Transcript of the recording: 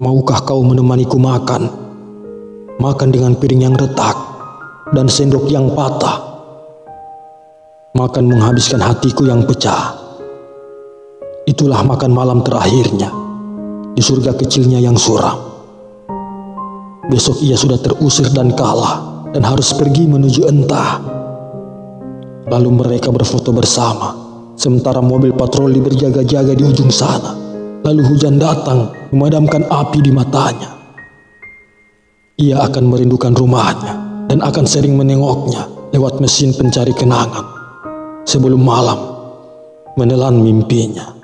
Maukah kau menemaniku makan? Makan dengan piring yang retak dan sendok yang patah. Makan menghabiskan hatiku yang pecah. Itulah makan malam terakhirnya di surga kecilnya yang suram. Besok ia sudah terusir dan kalah dan harus pergi menuju entah. Lalu mereka berfoto bersama, sementara mobil patroli berjaga-jaga di ujung sana. Lalu hujan datang memadamkan api di matanya. Ia akan merindukan rumahnya dan akan sering menengoknya lewat mesin pencari kenangan sebelum malam menelan mimpinya.